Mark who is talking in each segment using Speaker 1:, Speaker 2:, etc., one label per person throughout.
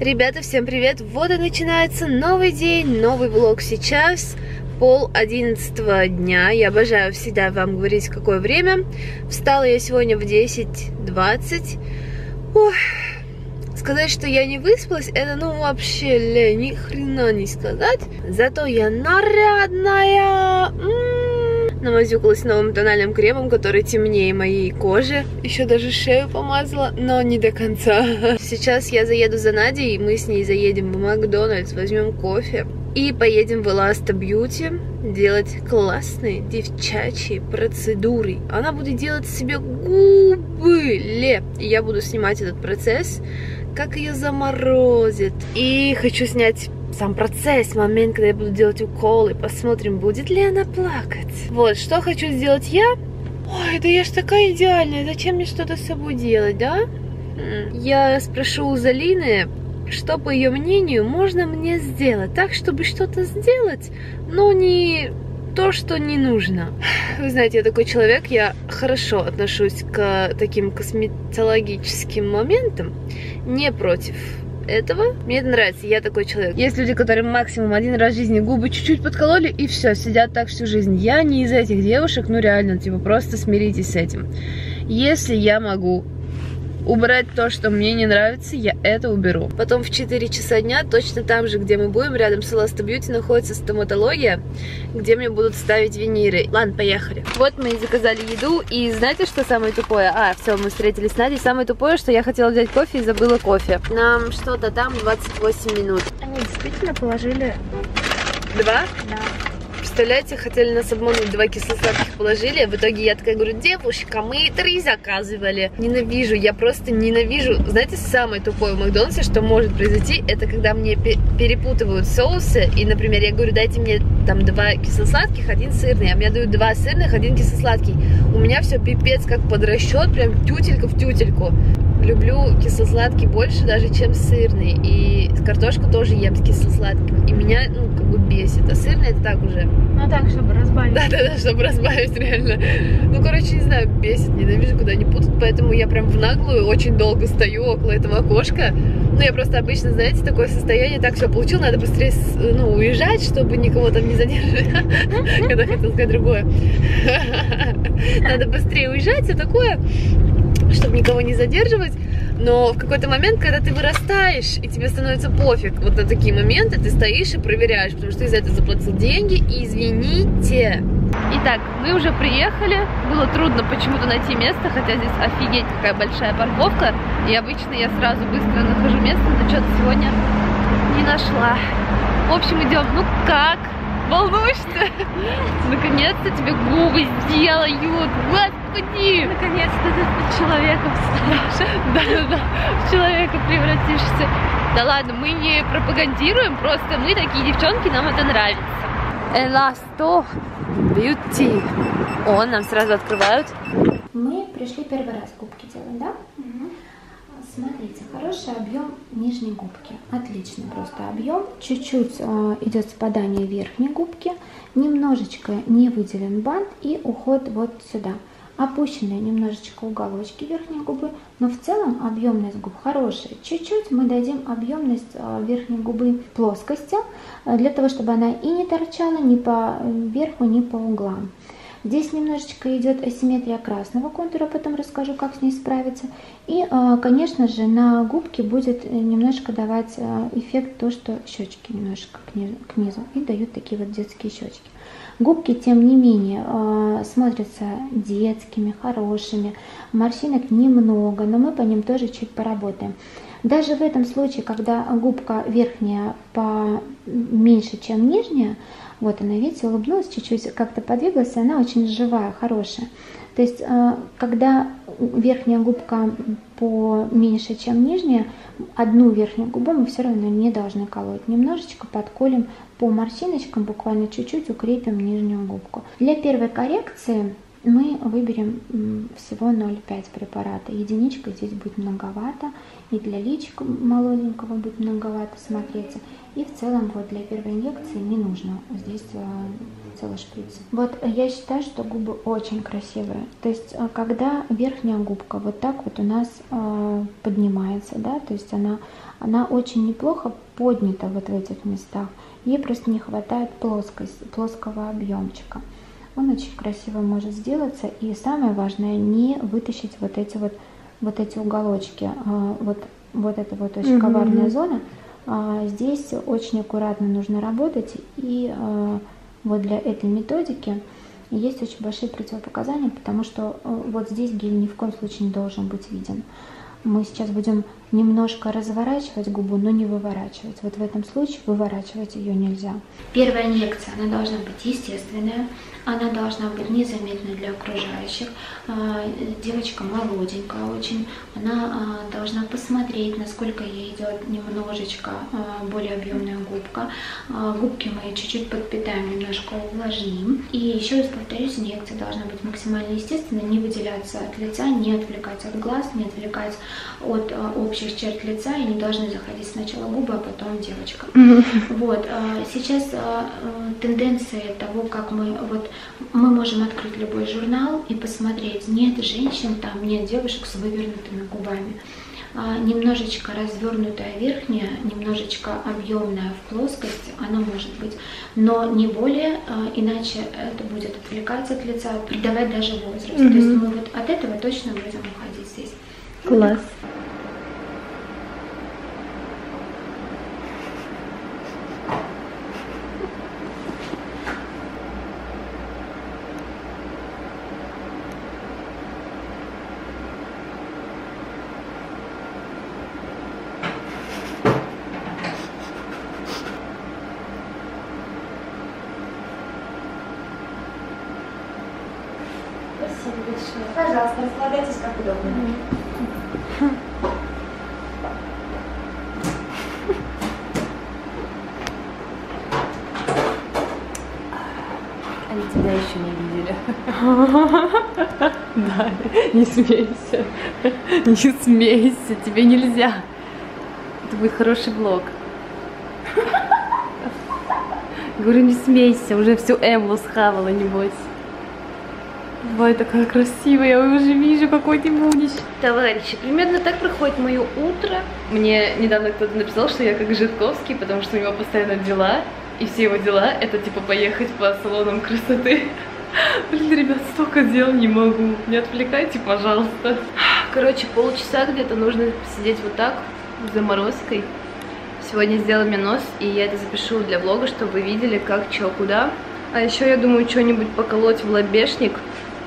Speaker 1: Ребята, всем привет! Вот и начинается новый день, новый влог сейчас пол одиннадцатого дня. Я обожаю всегда вам говорить, какое время. Встала я сегодня в 10.20. Ох, сказать, что я не выспалась, это ну вообще, ле, ни хрена не сказать. Зато я нарядная. М -м -м. Намазюкалась новым тональным кремом, который темнее моей кожи. Еще даже шею помазала, но не до конца. Сейчас я заеду за Надей, и мы с ней заедем в Макдональдс, возьмем кофе. И поедем в Elasta Beauty делать классные девчачьи процедуры. Она будет делать себе губы, ле. И я буду снимать этот процесс, как ее заморозит. И хочу снять сам процесс, момент, когда я буду делать уколы. Посмотрим, будет ли она плакать. Вот, что хочу сделать я. Ой, да я ж такая идеальная, зачем мне что-то с собой делать, да? Я спрошу у Залины, что, по ее мнению, можно мне сделать так, чтобы что-то сделать, но не то, что не нужно. Вы знаете, я такой человек, я хорошо отношусь к таким косметологическим моментам, не против этого. Мне это нравится, я такой человек. Есть люди, которые максимум один раз в жизни губы чуть-чуть подкололи и все, сидят так всю жизнь. Я не из этих девушек, ну реально, типа просто смиритесь с этим. Если я могу убрать то, что мне не нравится, я это уберу. Потом в 4 часа дня, точно там же, где мы будем, рядом с Elasta Beauty, находится стоматология, где мне будут ставить виниры. Ладно, поехали. Вот мы и заказали еду, и знаете, что самое тупое? А, все, мы встретились с Надей. Самое тупое, что я хотела взять кофе и забыла кофе. Нам что-то там 28 минут.
Speaker 2: Они действительно положили...
Speaker 1: Два?
Speaker 2: Да
Speaker 1: представляете, хотели нас обмануть, два кисло-сладких положили, в итоге я такая говорю, девушка, мы три заказывали. Ненавижу, я просто ненавижу. Знаете, самое тупое в Макдональдсе, что может произойти, это когда мне перепутывают соусы, и, например, я говорю, дайте мне там два кисло-сладких, один сырный, а мне дают два сырных, один кисло-сладкий. У меня все пипец как под расчет, прям тютелька в тютельку. Люблю кисло-сладкий больше даже, чем сырный. И картошку тоже ем с кисло-сладким. И меня, ну, как бы бесит. А сырный это так уже.
Speaker 2: Ну так, чтобы разбавить.
Speaker 1: Да-да-да, чтобы разбавить, реально. Ну, короче, не знаю, бесит, ненавижу, куда не путать. Поэтому я прям в наглую очень долго стою около этого окошка. Ну, я просто обычно, знаете, такое состояние, так все получил, надо быстрее, ну, уезжать, чтобы никого там не задерживать. Когда хотел сказать другое. Надо быстрее уезжать, все такое чтобы никого не задерживать. Но в какой-то момент, когда ты вырастаешь, и тебе становится пофиг, вот на такие моменты ты стоишь и проверяешь, потому что ты за это заплатил деньги, и извините. Итак, мы уже приехали. Было трудно почему-то найти место, хотя здесь офигеть какая большая парковка. И обычно я сразу быстро нахожу место, но что-то сегодня не нашла. В общем, идем. Ну как? Волнуешься? Наконец-то тебе губы сделают. Господи!
Speaker 2: Наконец-то ты человеком станешь.
Speaker 1: Да-да-да, в человека превратишься. Да ладно, мы не пропагандируем, просто мы такие девчонки, нам это нравится. Эласто Beauty. О, нам сразу открывают.
Speaker 2: Мы пришли первый раз губки делать, да? Угу. Смотрите, хороший объем нижней губки. Отличный просто объем. Чуть-чуть э, идет спадание верхней губки. Немножечко не выделен бант и уход вот сюда. Опущенные немножечко уголочки верхней губы, но в целом объемность губ хорошая. Чуть-чуть мы дадим объемность э, верхней губы плоскости, э, для того, чтобы она и не торчала ни по верху, ни по углам. Здесь немножечко идет асимметрия красного контура, потом расскажу, как с ней справиться. И, а, конечно же, на губке будет э, немножко давать а, эффект то, что щечки немножко к низу, и дают такие вот детские щечки. Губки, тем не менее, а, смотрятся детскими, хорошими, морщинок немного, но мы по ним тоже чуть поработаем. Даже в этом случае, когда губка верхняя поменьше, чем нижняя, вот она, видите, улыбнулась чуть-чуть, как-то подвигалась, и она очень живая, хорошая. То есть, э, когда верхняя губка поменьше, чем нижняя, одну верхнюю губу мы все равно не должны колоть. Немножечко подколем по морщиночкам, буквально чуть-чуть укрепим нижнюю губку. Для первой коррекции мы выберем всего 0,5 препарата. Единичка здесь будет многовато, и для личика молоденького будет многовато смотреться. И в целом вот для первой инъекции не нужно здесь э, целый шприц. Вот я считаю, что губы очень красивые. То есть э, когда верхняя губка вот так вот у нас э, поднимается, да, то есть она, она очень неплохо поднята вот в этих местах. Ей просто не хватает плоскость, плоского объемчика он очень красиво может сделаться. И самое важное, не вытащить вот эти вот, вот эти уголочки. А, вот, вот это вот очень mm-hmm. коварная зона. А, здесь очень аккуратно нужно работать. И а, вот для этой методики есть очень большие противопоказания, потому что вот здесь гель ни в коем случае не должен быть виден. Мы сейчас будем немножко разворачивать губу, но не выворачивать. Вот в этом случае выворачивать ее нельзя. Первая инъекция, она должна быть естественная, она должна быть незаметной для окружающих. А, девочка молоденькая очень, она а, должна посмотреть, насколько ей идет немножечко а, более объемная губка. Губки мы чуть-чуть подпитаем, немножко увлажним. И еще раз повторюсь, инъекция должна быть максимально естественной, не выделяться от лица, не отвлекать от глаз, не отвлекать от общих черт лица, и не должны заходить сначала губы, а потом девочка. Вот. Сейчас тенденция того, как мы вот мы можем открыть любой журнал и посмотреть, нет женщин там, нет девушек с вывернутыми губами. А, немножечко развернутая верхняя, немножечко объемная в плоскость, она может быть, но не более, а, иначе это будет отвлекаться от лица, придавать даже возраст. Mm-hmm. То есть мы вот от этого точно будем уходить здесь.
Speaker 1: Класс.
Speaker 3: Пожалуйста, располагайтесь как удобно.
Speaker 1: Они тебя еще не видели. Да, не смейся. Не смейся, тебе нельзя. Это будет хороший влог. Говорю, не смейся, уже всю Эмлу схавала, небось. Ой, такая красивая, я уже вижу, какой ты будешь. Товарищи, примерно так проходит мое утро. Мне недавно кто-то написал, что я как Житковский, потому что у него постоянно дела, и все его дела это типа поехать по салонам красоты. Блин, ребят, столько дел не могу. Не отвлекайте, пожалуйста. Короче, полчаса где-то нужно сидеть вот так, с заморозкой. Сегодня сделала мне нос, и я это запишу для влога, чтобы вы видели, как, что, куда. А еще я думаю, что-нибудь поколоть в лобешник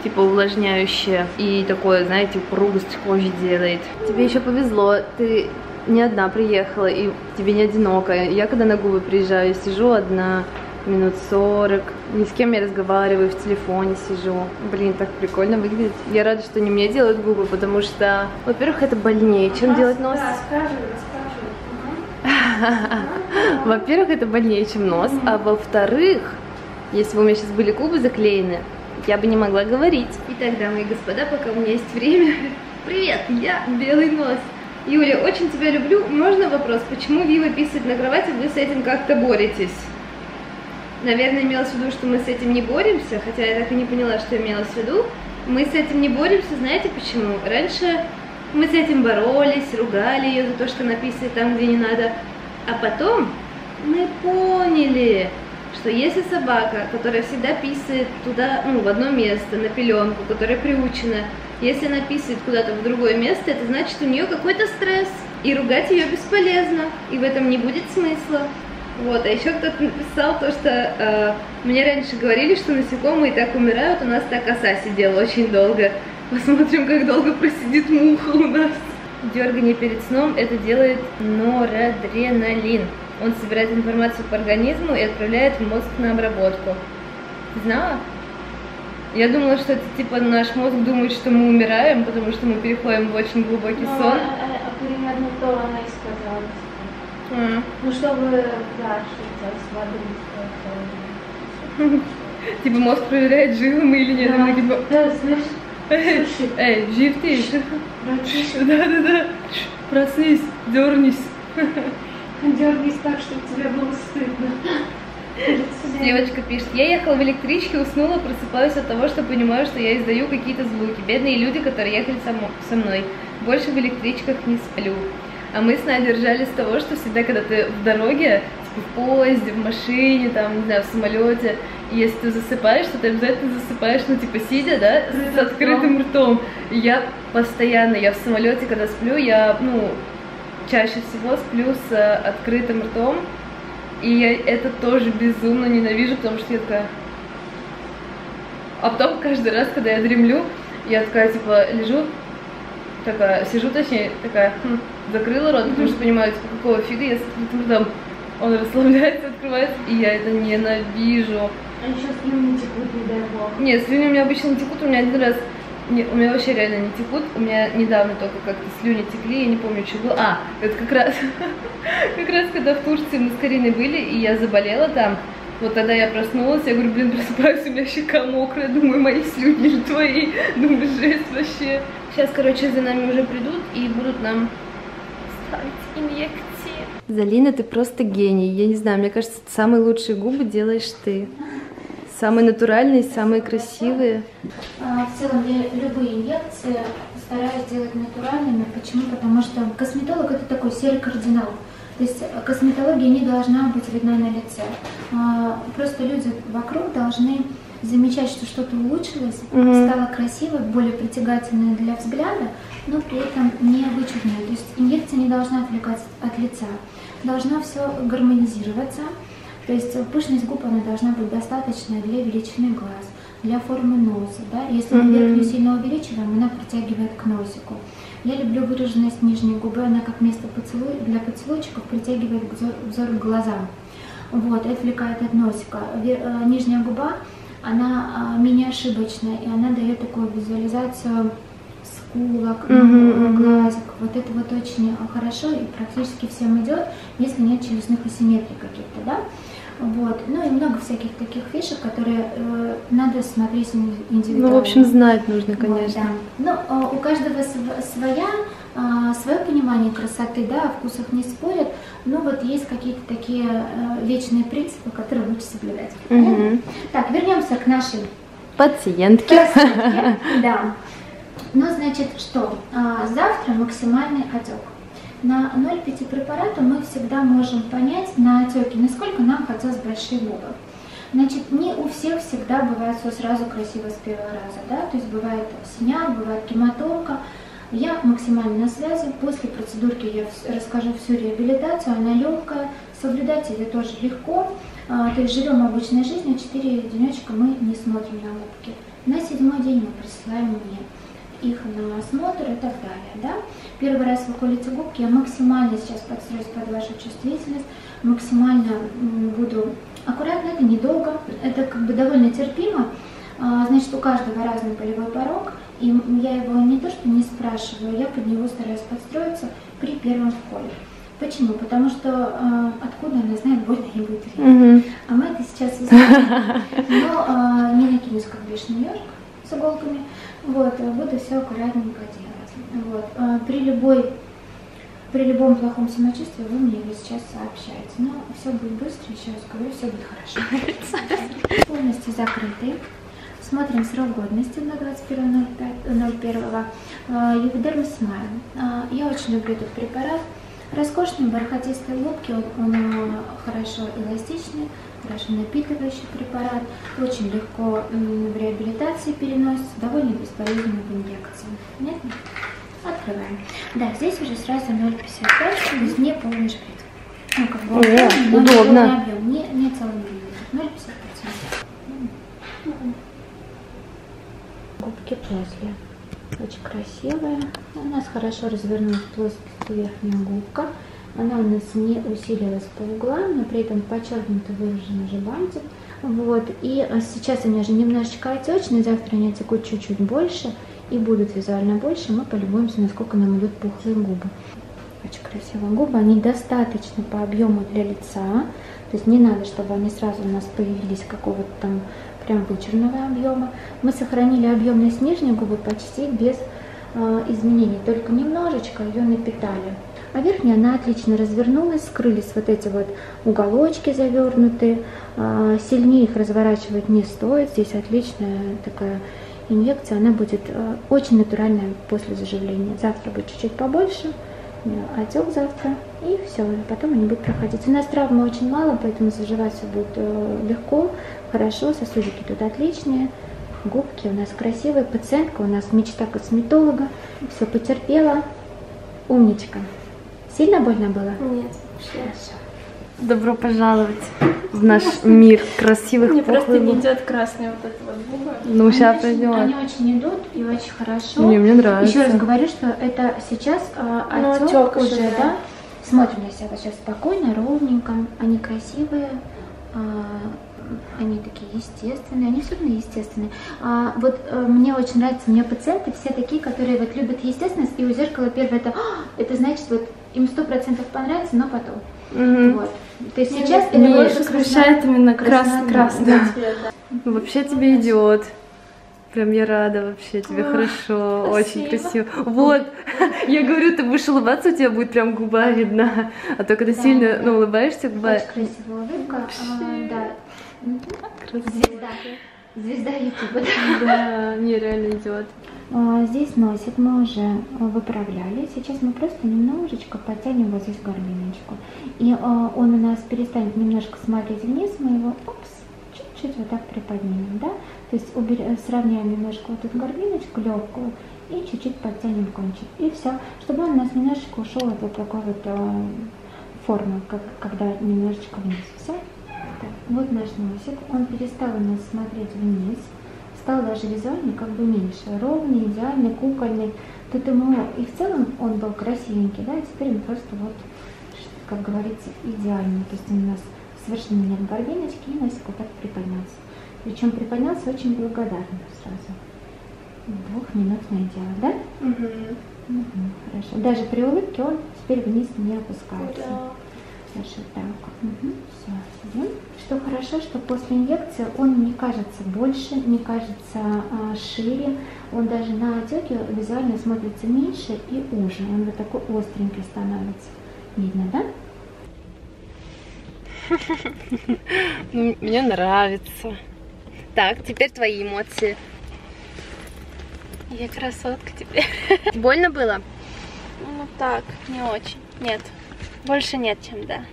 Speaker 1: типа увлажняющее и такое, знаете, упругость кожи делает. Тебе еще повезло, ты не одна приехала и тебе не одиноко. Я когда на губы приезжаю, сижу одна минут 40, ни с кем не разговариваю, в телефоне сижу. Блин, так прикольно выглядит. Я рада, что не мне делают губы, потому что, во-первых, это больнее, чем делать нос. Во-первых, это больнее, чем нос, а во-вторых, если бы у меня сейчас были губы заклеены, я бы не могла говорить. Итак, дамы и господа, пока у меня есть время. Привет, я Белый Нос. Юля, очень тебя люблю. Можно вопрос, почему Вива писает на кровати, вы с этим как-то боретесь? Наверное, имелось в виду, что мы с этим не боремся, хотя я так и не поняла, что имелось в виду. Мы с этим не боремся, знаете почему? Раньше мы с этим боролись, ругали ее за то, что она писает там, где не надо. А потом мы поняли, что если собака, которая всегда писает туда, ну, в одно место, на пеленку, которая приучена, если она писает куда-то в другое место, это значит у нее какой-то стресс, и ругать ее бесполезно, и в этом не будет смысла. Вот, а еще кто-то написал то, что э, мне раньше говорили, что насекомые так умирают, у нас так оса сидела очень долго. Посмотрим, как долго просидит муха у нас. Дергание перед сном это делает норадреналин. Он собирает информацию по организму и отправляет в мозг на обработку. Знала? Я думала, что это типа наш мозг думает, что мы умираем, потому что мы переходим в очень глубокий
Speaker 3: ну,
Speaker 1: сон.
Speaker 3: А, а, примерно то она и сказала. А. Ну, чтобы, да, что с воды
Speaker 1: Типа мозг проверяет, живы мы или нет.
Speaker 3: Да,
Speaker 1: Мы типа,
Speaker 3: да, знаешь,
Speaker 1: эй,
Speaker 3: слушай,
Speaker 1: эй, жив ты?
Speaker 3: врачи
Speaker 1: Да-да-да. Проснись, дернись.
Speaker 3: Дергались так, чтобы тебе было стыдно.
Speaker 1: Девочка пишет, я ехала в электричке, уснула, просыпаюсь от того, что понимаю, что я издаю какие-то звуки. Бедные люди, которые ехали со мной. Больше в электричках не сплю. А мы с Надей ржали с того, что всегда, когда ты в дороге, типа в поезде, в машине, там, не знаю, в самолете, и если ты засыпаешь, то ты обязательно засыпаешь, ну, типа, сидя, да, с открытым ртом. И я постоянно, я в самолете, когда сплю, я, ну, чаще всего сплю с э, открытым ртом, и я это тоже безумно ненавижу, потому что я такая... А потом каждый раз, когда я дремлю, я такая, типа, лежу, такая, сижу, точнее, такая, хм, закрыла рот, потому что понимаю, типа, какого фига я с открытым ртом. Он расслабляется, открывается, и я это ненавижу.
Speaker 3: А еще слюни текут, не дай бог.
Speaker 1: Нет, слюни у меня обычно не текут, у меня один раз... Не, у меня вообще реально не текут. У меня недавно только как-то слюни текли, я не помню, что было. А, это как раз, как раз когда в Турции мы с Кариной были, и я заболела там. Вот тогда я проснулась, я говорю, блин, просыпаюсь, у меня щека мокрая, думаю, мои слюни или твои. Думаю, жесть вообще. Сейчас, короче, за нами уже придут и будут нам ставить инъекции. Залина, ты просто гений. Я не знаю, мне кажется, самые лучшие губы делаешь ты. Самые натуральные, самые красивые.
Speaker 2: А, В целом я любые инъекции стараюсь делать натуральными. Почему? Потому что косметолог это такой серый кардинал. То есть э, косметология не должна быть видна на лице. А, Просто люди вокруг должны замечать, что что-то улучшилось,
Speaker 1: Мгм.
Speaker 2: стало красиво, более притягательное для взгляда, но при этом не вычурное. То есть инъекция не должна отвлекать от лица. Должно все гармонизироваться. То есть э, пышность губ она должна быть достаточная для величины глаз, для формы носа. Да? Если мы верхнюю сильно увеличиваем, она притягивает к носику. Я люблю выраженность нижней губы, она как место поцелуй, для поцелуйчиков притягивает к взор, взор к глазам. Вот, и отвлекает от носика. Ве- э, Нижняя губа, она а, менее ошибочная, и она дает такую визуализацию скулок,
Speaker 1: мгм.
Speaker 2: глазик. Вот это вот очень хорошо и практически всем идет, если нет челюстных асимметрий каких-то, да. Вот. Ну и много всяких таких фишек, которые э, надо смотреть ин- индивидуально.
Speaker 1: Ну, в общем, знать нужно,
Speaker 2: Вот,
Speaker 1: конечно.
Speaker 2: да. Ну, а, у каждого св- своя, а, свое понимание красоты, да, о вкусах не спорят, но вот есть какие-то такие э, вечные принципы, которые лучше соблюдать.
Speaker 1: Мгм.
Speaker 2: Так, вернемся к нашей
Speaker 1: Пациентки.
Speaker 2: красотке. Да. Ну, значит, что? А, Завтра максимальный отек. На 0,5 препарата мы всегда можем понять на отеке, насколько нам хотелось большие губы. Значит, не у всех всегда бывает все сразу красиво с первого раза, да, то есть бывает синяк, бывает гематомка. Я максимально на связи, после процедурки я расскажу всю реабилитацию, она легкая, соблюдать ее тоже легко. А, То есть живем обычной жизнью, 4 денечка мы не смотрим на губки. На седьмой день мы присылаем мне их на осмотр и так далее. Да? Первый раз вы колите губки, я максимально сейчас подстроюсь под вашу чувствительность, максимально буду аккуратно, это недолго, это как бы довольно терпимо. А, Значит, у каждого разный болевой порог, и я его не то что не спрашиваю, я под него стараюсь подстроиться при первом вколе. Почему? Потому что э, откуда она знает, больно ей будет или.
Speaker 1: Мгм.
Speaker 2: А мы это сейчас узнаем. Но а, не накинусь как бешеный ежик с иголками. Вот, а буду все аккуратненько делать. Вот. а, При любой при любом плохом самочувствии вы мне его сейчас сообщаете. Но все будет быстро, еще раз говорю, все будет хорошо. Полностью закрыты. Смотрим срок годности на 21.01. А, Юведерм Смайл. Я очень люблю этот препарат. Роскошные бархатистые губки, он, он, хорошо эластичный, хорошо напитывающий препарат, очень легко в реабилитации переносится, довольно бесполезно в инъекции. Понятно? Открываем. Да, здесь уже сразу 0,55, то есть не полный шприц. Ну, как бы он
Speaker 1: О,
Speaker 2: но не
Speaker 1: удобно.
Speaker 2: объем, не, не целый миллилитр. 0,55. Губки после. Очень красивая. У нас хорошо развернулась плоскость верхняя губка. Она у нас не усилилась по углам, но при этом подчеркнуто выражен уже бантик. Вот. И а, сейчас они уже немножечко отечные, завтра они отекут чуть-чуть больше и будут визуально больше. Мы полюбуемся, насколько нам идут пухлые губы. Очень красивые губы. Они достаточно по объему для лица. То есть не надо, чтобы они сразу у нас появились какого-то там прям вычурного объема. Мы сохранили объемность нижней губы почти без э, изменений, только немножечко ее напитали. А верхняя она отлично развернулась, скрылись вот эти вот уголочки завернутые. Э, сильнее их разворачивать не стоит. Здесь отличная такая инъекция, она будет э, очень натуральная после заживления. Завтра будет чуть-чуть побольше, отек завтра, и все, потом они будут проходить. У нас травмы очень мало, поэтому заживать все будет э, легко, хорошо, сосудики тут отличные, губки у нас красивые, пациентка у нас мечта косметолога, все потерпела, умничка. Сильно больно было?
Speaker 3: Нет,
Speaker 2: Хорошо.
Speaker 1: Добро пожаловать в наш мир красивых
Speaker 3: Мне просто не идет красная вот эта вот губа.
Speaker 1: Ну, сейчас
Speaker 2: очень, они очень идут и очень хорошо.
Speaker 1: Мне, мне нравится.
Speaker 2: Еще раз говорю, что это сейчас а,
Speaker 3: Ну,
Speaker 2: отек уже,
Speaker 3: уже,
Speaker 2: да? Смотрим на себя вот сейчас спокойно, ровненько. Они красивые, а, они такие естественные, они все равно естественные. А, вот э, мне очень нравится, у меня пациенты все такие, которые вот любят естественность, и у зеркала первое это, «А, это значит вот им сто процентов понравится, но потом.
Speaker 1: Мгм.
Speaker 2: Вот. То есть сейчас это больше
Speaker 3: смущает именно красный, красный
Speaker 2: да.
Speaker 3: цвет. да.
Speaker 1: Вообще тебе идет. Прям я рада вообще, тебе
Speaker 3: Ой,
Speaker 1: хорошо, очень
Speaker 3: спасибо.
Speaker 1: красиво. Вот, я говорю, ты будешь улыбаться, у тебя будет прям губа видна. А то когда
Speaker 2: Да,
Speaker 1: сильно,
Speaker 2: да.
Speaker 1: ну, улыбаешься, губа...
Speaker 2: Очень красивая улыбка. А, да.
Speaker 1: Красиво.
Speaker 2: Звезда. Звезда Ютуба.
Speaker 1: Да, мне реально идет.
Speaker 2: А, Здесь носик мы уже а, выправляли. Сейчас мы просто немножечко подтянем вот здесь горлиночку. И а, он у нас перестанет немножко смотреть вниз, мы его чуть-чуть вот так приподнимем, да? То есть сравняем немножко вот эту горлиночку легкую и чуть-чуть подтянем кончик. И все, чтобы он у нас немножечко ушел от вот такой вот а, формы, как, когда немножечко вниз. Все. Так, вот наш носик. Он перестал у нас смотреть вниз стал даже визуально как бы меньше. Ровный, идеальный, кукольный. Тут ему и в целом он был красивенький, да, и теперь он просто вот, как говорится, идеальный. То есть он у нас совершенно нет горбиночки, и носик вот так приподнялся. Причем приподнялся очень благодарно сразу. Двухминутное дело, да? Мгм, хорошо. Даже при улыбке он теперь вниз не опускается.
Speaker 3: Да.
Speaker 2: Даже так. Все, сидим. Что хорошо, что после инъекции он не кажется больше, не кажется а, шире. Он даже на отеке визуально смотрится меньше и уже. Он вот такой остренький становится. Видно, да?
Speaker 1: Ну, Мне нравится. Так, теперь твои эмоции.
Speaker 3: Я красотка теперь.
Speaker 1: Больно было?
Speaker 3: Ну так, не очень. Нет. Больше нет, чем да.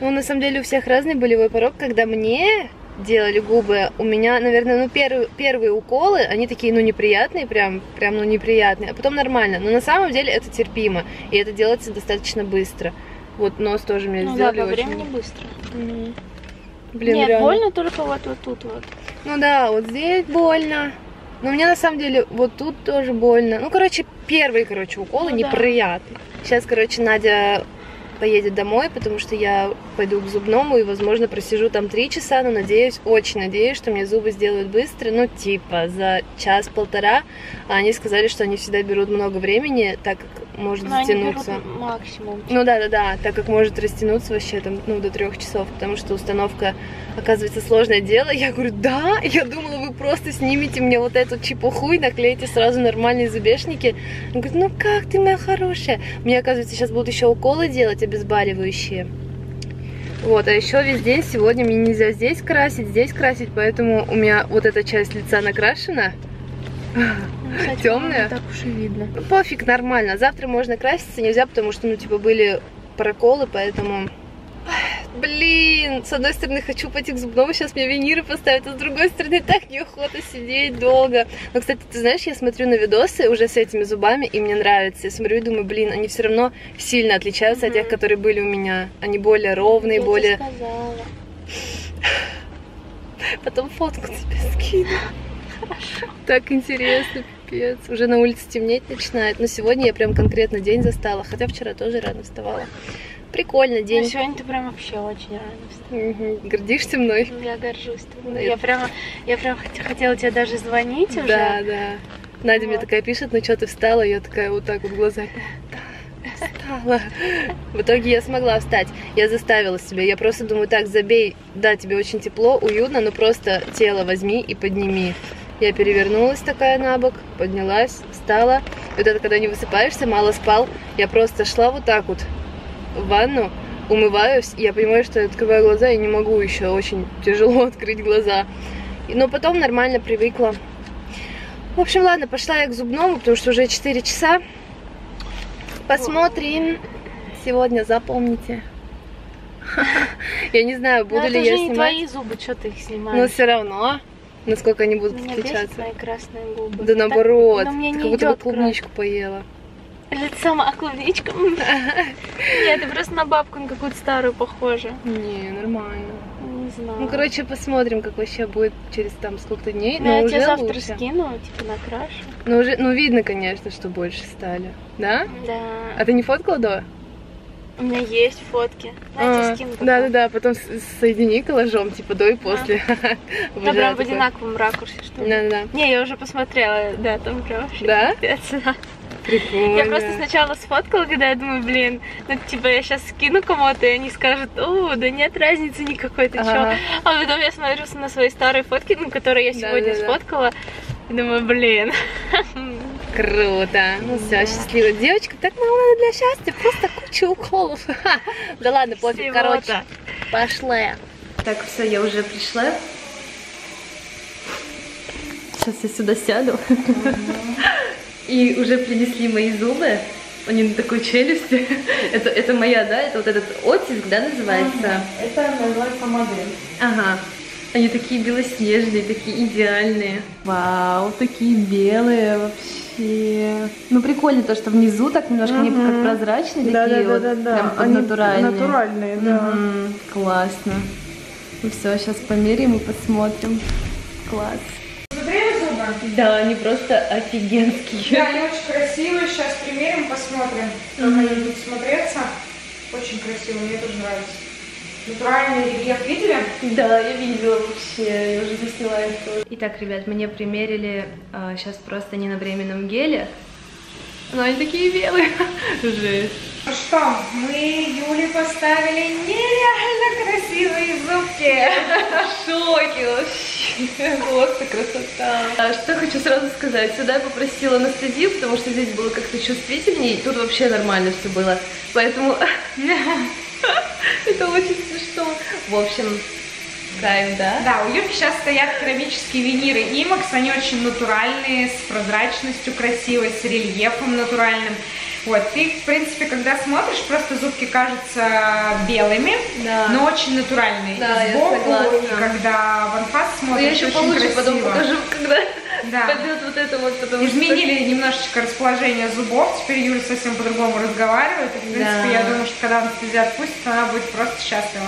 Speaker 1: Ну, на самом деле у всех разный болевой порог. Когда мне делали губы, у меня, наверное, ну, первые, первые уколы, они такие, ну, неприятные, прям, прям, ну, неприятные, а потом нормально. Но на самом деле это терпимо, и это делается достаточно быстро. Вот нос тоже мне
Speaker 3: Ну да,
Speaker 1: сделали
Speaker 3: по
Speaker 1: очень...
Speaker 3: времени быстро.
Speaker 1: Мгм. Блин,
Speaker 3: Нет,
Speaker 1: реально.
Speaker 3: больно только вот, вот тут вот.
Speaker 1: Ну да, вот здесь больно. Но мне на самом деле вот тут тоже больно. Ну, короче, первые, короче, уколы
Speaker 3: Ну да.
Speaker 1: неприятные. Сейчас, короче, Надя поедет домой, потому что я пойду к зубному и, возможно, просижу там три часа, но надеюсь, очень надеюсь, что мне зубы сделают быстро, ну, типа, за час-полтора. А они сказали, что они всегда берут много времени, так как может
Speaker 3: Но
Speaker 1: затянуться.
Speaker 3: максимум.
Speaker 1: Ну да, да, да, так как может растянуться вообще там, ну, до трех часов, потому что установка, оказывается, сложное дело. Я говорю, да, я думала, вы просто снимете мне вот эту чепуху и наклеите сразу нормальные зубешники. Он говорит, ну как ты, моя хорошая? Мне, оказывается, сейчас будут еще уколы делать, обезболивающие. Вот, а еще весь день сегодня мне нельзя здесь красить, здесь красить, поэтому у меня вот эта часть лица накрашена.
Speaker 3: Ну? Не так уж и видно.
Speaker 1: Ну, пофиг, нормально. Завтра можно краситься, нельзя, потому что, ну, типа, были проколы, поэтому... Блин, с одной стороны хочу пойти к зубному, сейчас мне виниры поставят, а с другой стороны так неохота сидеть долго. Но, кстати, ты знаешь, я смотрю на видосы уже с этими зубами, и мне нравится. Я смотрю и думаю, блин, они все равно сильно отличаются от тех, которые были у меня. Они более ровные,
Speaker 3: Я тебе
Speaker 1: более...
Speaker 3: сказала.
Speaker 1: Потом фотку тебе скину. Так интересно, пипец. Уже на улице темнеть начинает. Но сегодня я прям конкретно день застала. Хотя вчера тоже рано вставала. Прикольно
Speaker 3: Ну,
Speaker 1: день.
Speaker 3: сегодня ты прям вообще очень рано встала.
Speaker 1: Гордишься мной?
Speaker 3: Ну, Я горжусь тобой.
Speaker 1: Да,
Speaker 3: Я прямо, я прям хот- хотела тебе даже звонить уже.
Speaker 1: Да, да. Надя мне
Speaker 3: Вот.
Speaker 1: такая пишет, ну что ты встала? Я такая вот так вот глаза. Да, встала. В итоге я смогла встать. Я заставила себя. Я просто думаю, так, забей. Да, тебе очень тепло, уютно, но просто тело возьми и подними. Я перевернулась такая на бок, поднялась, встала. И вот это, когда не высыпаешься, мало спал, я просто шла вот так вот в ванну, умываюсь, и я понимаю, что я открываю глаза и не могу еще, очень тяжело открыть глаза. Но потом нормально привыкла. В общем, ладно, пошла я к зубному, потому что уже 4 часа. Посмотрим. Сегодня запомните. Я не знаю, буду ли
Speaker 3: это
Speaker 1: я
Speaker 3: же не
Speaker 1: снимать.
Speaker 3: твои зубы, что ты их снимаешь?
Speaker 1: Но все равно, насколько они будут
Speaker 3: Меня
Speaker 1: отличаться.
Speaker 3: мои красные губы.
Speaker 1: Да
Speaker 3: Так-
Speaker 1: наоборот,
Speaker 3: не
Speaker 1: как будто бы клубничку поела.
Speaker 3: Это сама клубничка. Нет, ты просто на бабку на какую-то старую похожа.
Speaker 1: Не, нормально.
Speaker 3: Не знаю.
Speaker 1: Ну, короче, посмотрим, как вообще будет через там сколько-то дней.
Speaker 3: Ну,
Speaker 1: Но
Speaker 3: я
Speaker 1: уже
Speaker 3: тебе завтра
Speaker 1: лучше.
Speaker 3: скину, типа накрашу.
Speaker 1: Ну, уже, ну, видно, конечно, что больше стали. Да?
Speaker 3: Да.
Speaker 1: А ты не фоткала до?
Speaker 3: У меня есть фотки. Знаете,
Speaker 1: А. Да, да, да. Потом соедини коллажом, типа до и после.
Speaker 3: Да,
Speaker 1: Обожаю
Speaker 3: прям в одинаковом ракурсе, что ли.
Speaker 1: Да, да, да.
Speaker 3: Не, я уже посмотрела, да, там прям вообще
Speaker 1: Да?
Speaker 3: пипец, да.
Speaker 1: Прикольно.
Speaker 3: Я просто сначала сфоткала, когда я думаю, блин, ну типа я сейчас скину кому-то, и они скажут, о, да нет разницы никакой, ты чё?
Speaker 1: Ага.
Speaker 3: А потом я смотрю на свои старые фотки, ну, которые я сегодня
Speaker 1: да, да.
Speaker 3: сфоткала, и думаю, блин.
Speaker 1: Круто. Ну все, счастливо. Девочка, так мало надо для счастья. Просто куча уколов. Да ладно, пофиг. Короче, пошла. Так, все, я уже пришла. Сейчас я сюда сяду. И уже принесли мои зубы. Они на такой челюсти. Это, это моя, да? Это вот этот оттиск, да, называется?
Speaker 4: Это называется модель.
Speaker 1: Ага. Они такие белоснежные, такие идеальные. Вау, такие белые вообще. Ну прикольно то, что внизу так немножко они как прозрачные такие вот, прям под
Speaker 4: Они
Speaker 1: натуральные.
Speaker 4: натуральные, да.
Speaker 1: Мгм, классно. Ну все, сейчас померяем и посмотрим. Класс. Да, они просто офигенские.
Speaker 4: Да, они очень красивые. Сейчас примерим, посмотрим, как они будут смотреться. Очень красиво, мне тоже нравится. Натуральный рельеф видели?
Speaker 1: Да, я видела вообще, я уже засняла тоже. Итак, ребят, мне примерили сейчас просто не на временном геле. Но они такие белые. Жесть.
Speaker 4: Ну что, мы Юле поставили нереально красивые зубки.
Speaker 1: В шоке вообще. Просто красота. А, что хочу сразу сказать. Сюда я попросила анестезию, потому что здесь было как-то чувствительнее. Тут вообще нормально все было. Поэтому это очень смешно. В общем, кайф, да?
Speaker 4: Да, у Юльки сейчас стоят керамические виниры Имакс, они очень натуральные, с прозрачностью красивой, с рельефом натуральным. Вот, ты, в принципе, когда смотришь, просто зубки кажутся белыми,
Speaker 1: Да.
Speaker 4: но очень натуральные.
Speaker 1: Да,
Speaker 4: И
Speaker 1: я
Speaker 4: сбоку,
Speaker 1: согласна.
Speaker 4: и когда в анфас
Speaker 1: Ну,
Speaker 4: смотришь,
Speaker 1: я еще
Speaker 4: очень
Speaker 1: получше
Speaker 4: красиво.
Speaker 1: потом покажу, когда
Speaker 4: Да.
Speaker 1: пойдет вот это вот, потому что...
Speaker 4: Изменили немножечко расположение зубов, теперь Юля совсем по-другому разговаривает. И, в принципе,
Speaker 1: Да.
Speaker 4: я думаю, что когда анестезия отпустит, она будет просто счастлива.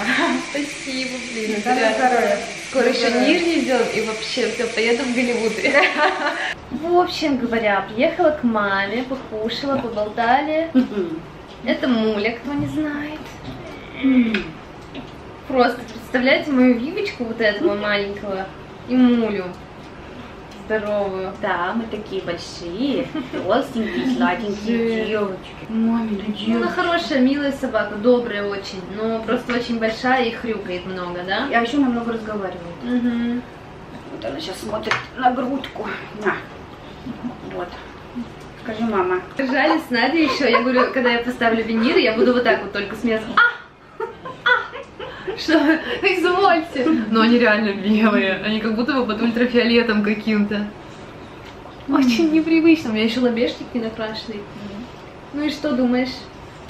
Speaker 1: Спасибо, блин.
Speaker 4: Да,
Speaker 1: реально.
Speaker 4: здоровье.
Speaker 1: Скоро еще нижний сделаем и вообще все, поеду в Голливуд. В общем говоря, приехала к маме, покушала, поболтали. Это Муля, кто не знает. Просто представляете мою Вивочку вот этого маленького и Мулю здоровую.
Speaker 5: Да, мы такие большие, толстенькие, сладенькие девочки.
Speaker 1: Мамина Ну, она хорошая, милая собака, добрая очень, но просто очень большая и хрюкает много, да?
Speaker 5: А еще намного разговаривают.
Speaker 1: Угу.
Speaker 5: Вот она сейчас смотрит на грудку. На. Вот. Скажи, мама.
Speaker 1: Жали с Надей еще. Я говорю, когда я поставлю виниры, я буду вот так вот только с места. А! Что? Извольте. Но они реально белые. Они как будто бы под ультрафиолетом каким-то. Очень непривычно. У меня еще лобешник не накрашенный. Ну и что думаешь?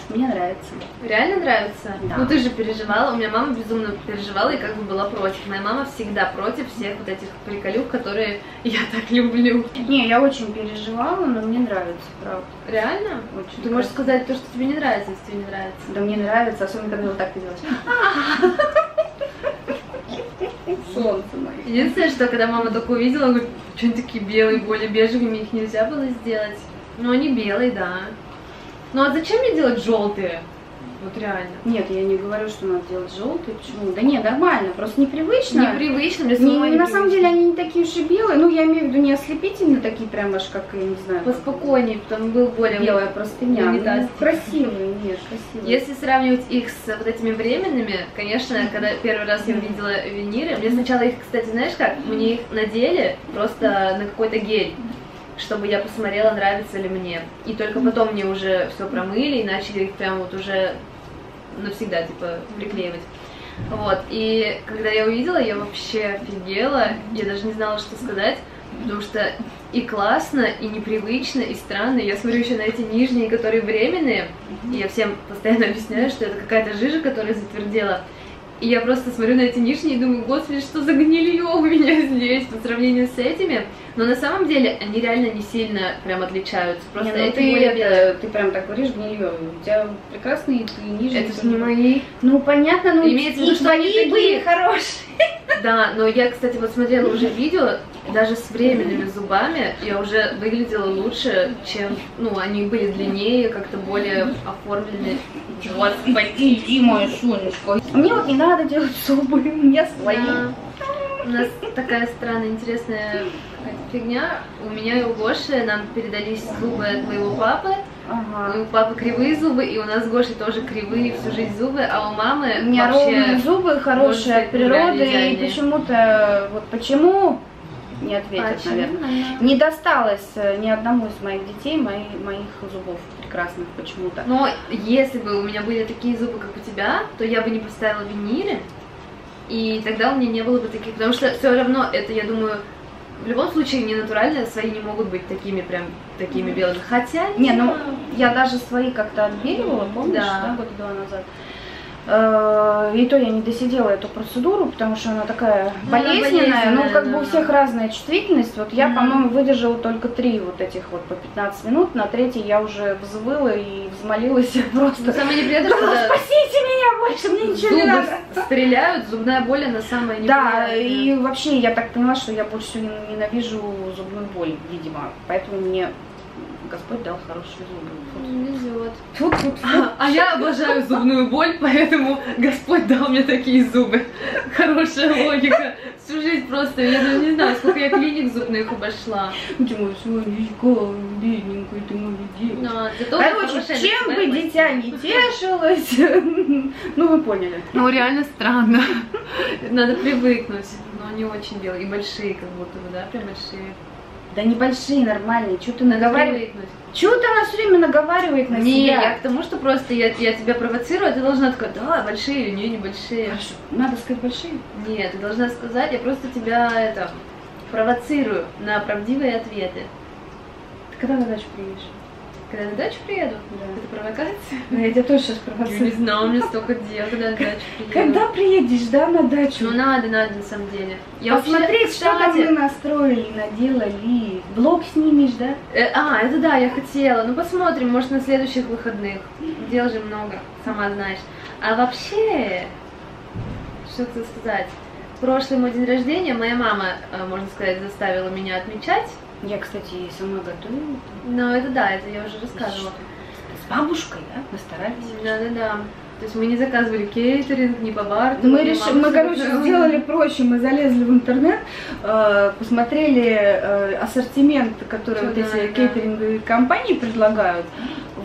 Speaker 5: Мне нравится.
Speaker 1: Реально нравится?
Speaker 5: Да.
Speaker 1: Ну ты же переживала, у меня мама безумно переживала и как бы была против. Моя мама всегда против всех вот этих приколюк, которые я так люблю.
Speaker 5: Не, я очень переживала, но мне нравится, правда.
Speaker 1: Реально?
Speaker 5: Очень
Speaker 1: Ты можешь сказать то, что тебе не нравится, если тебе не нравится.
Speaker 5: Да мне нравится, особенно когда вот так ты делаешь. Солнце мое.
Speaker 1: Единственное, что когда мама только увидела, она говорит, что они такие белые, более бежевыми, их нельзя было сделать. Ну, они белые, да. Ну, а зачем мне делать желтые? Вот реально.
Speaker 5: Нет, я не говорю, что надо делать желтый. Почему? Да нет, нормально, просто непривычно.
Speaker 1: Непривычно, мне
Speaker 5: Не-
Speaker 1: самой
Speaker 5: на самом деле они не такие уж и белые. Ну, я имею в виду не ослепительные такие, прям аж как, я не знаю,
Speaker 1: Поспокойнее, потом был более...
Speaker 5: белая простыня. Ну,
Speaker 1: унитаз.
Speaker 5: красивые, нет, красивые.
Speaker 1: Если сравнивать их с вот этими временными, конечно, когда первый раз я увидела виниры, мне сначала их, кстати, знаешь как, мне их надели просто на какой-то гель, чтобы я посмотрела, нравится ли мне. И только потом мне уже все промыли и начали их прям вот уже навсегда, типа, приклеивать. Вот, и когда я увидела, я вообще офигела, я даже не знала, что сказать, потому что и классно, и непривычно, и странно. Я смотрю еще на эти нижние, которые временные, и я всем постоянно объясняю, что это какая-то жижа, которая затвердела. И я просто смотрю на эти нижние и думаю, господи, что за гнилье у меня здесь по сравнению с этими. Но на самом деле они реально не сильно прям отличаются. Просто
Speaker 5: Не, ну ты,
Speaker 1: более белые.
Speaker 5: это, ты прям так говоришь, гнилье. У тебя прекрасные ты нижние.
Speaker 1: Это же не мои.
Speaker 5: Ну, понятно, ну
Speaker 1: Имеется в виду, что они
Speaker 5: твои были
Speaker 1: такие.
Speaker 5: хорошие.
Speaker 1: Да, но я, кстати, вот смотрела уже видео, даже с временными зубами я уже выглядела лучше, чем, ну, они были длиннее, как-то более оформлены. Вот,
Speaker 5: Иди, моя солнышко. Мне вот не надо делать зубы, у меня свои.
Speaker 1: Да. У нас такая странная, интересная какая-то фигня. У меня и у Гоши нам передались зубы от моего папы.
Speaker 5: Ага.
Speaker 1: У папы кривые зубы, и у нас с Гошей тоже кривые всю жизнь зубы, а у мамы
Speaker 5: У меня ровные зубы, хорошие от природы, и почему-то, вот почему, не ответят,
Speaker 1: Почему?
Speaker 5: наверное. Не досталось э, ни одному из моих детей мои, моих зубов прекрасных почему-то.
Speaker 1: Но если бы у меня были такие зубы, как у тебя, то я бы не поставила виниры, и тогда у меня не было бы таких, потому что все равно это, я думаю, в любом случае не натуральные, свои не могут быть такими прям такими белыми. Хотя
Speaker 5: Не, ну
Speaker 1: знаю.
Speaker 5: я даже свои как-то отбеливала, помнишь,
Speaker 1: Да.
Speaker 5: да, года два назад. Э, И то я не досидела эту процедуру, потому что она такая
Speaker 1: Ну,
Speaker 5: болезненная. Ну, как бы у
Speaker 1: да.
Speaker 5: всех разная чувствительность. Вот я, по-моему, выдержала только три вот этих вот по 15 минут. На третьей я уже взвыла и взмолилась
Speaker 1: Ну,
Speaker 5: просто.
Speaker 1: самое неприятное, что да,
Speaker 5: Спасите меня, больше мне ничего не надо.
Speaker 1: стреляют, зубная боль, она самая
Speaker 5: Да,
Speaker 1: неприятная.
Speaker 5: и вообще я так поняла, что я больше всего ненавижу зубную боль, видимо. Поэтому мне Господь дал хорошие зубы.
Speaker 1: Везет.
Speaker 5: Тут, тут,
Speaker 1: А я обожаю зубную боль, поэтому Господь дал мне такие зубы. Хорошая логика. Всю жизнь просто, я даже не знаю, сколько я клиник зубных обошла.
Speaker 5: Ты мой Сонечка, бедненькая, ты моя девочка.
Speaker 1: Но зато
Speaker 5: Короче, чем бы дитя не тешилось, ну вы поняли.
Speaker 1: Ну, реально странно. Надо привыкнуть. Но они очень белые. И большие, как будто бы, да, прям большие.
Speaker 5: Да небольшие, нормальные, что ты наговариваешь?
Speaker 1: привыкнуть.
Speaker 5: Чего ты она все время наговаривает на
Speaker 1: Не,
Speaker 5: себя?
Speaker 1: я к тому, что просто я, я тебя провоцирую, а ты должна такая, да, большие или не, небольшие.
Speaker 5: Хорошо, Надо сказать большие.
Speaker 1: Нет, ты должна сказать, я просто тебя это провоцирую на правдивые ответы.
Speaker 5: Ты когда на дачу приедешь?
Speaker 1: Когда на дачу приеду?
Speaker 5: Да.
Speaker 1: Это провокация?
Speaker 5: Ну, я тебя тоже сейчас
Speaker 1: Я не
Speaker 5: провоцирую.
Speaker 1: знаю, у меня столько дел, когда на дачу приеду.
Speaker 5: Когда приедешь, да, на дачу?
Speaker 1: Ну надо, надо, на самом деле. Я вообще,
Speaker 5: что там мы настроили, наделали. Блог снимешь, да?
Speaker 1: э, а, это да, я хотела. Ну посмотрим, может на следующих выходных. Дел же много, сама знаешь. А вообще, что хотела сказать? Прошлый мой день рождения моя мама, э, можно сказать, заставила меня отмечать.
Speaker 5: Я, кстати, и сама готовила.
Speaker 1: Но это да, это я уже рассказывала.
Speaker 5: С бабушкой, да? Мы старались.
Speaker 1: Да-да-да. То есть мы не заказывали кейтеринг, ни по барту.
Speaker 5: Мы решили, мы, короче, сделали проще, мы залезли в интернет, э, посмотрели э, ассортимент, который
Speaker 1: Чё
Speaker 5: вот эти
Speaker 1: да.
Speaker 5: кейтеринговые компании предлагают.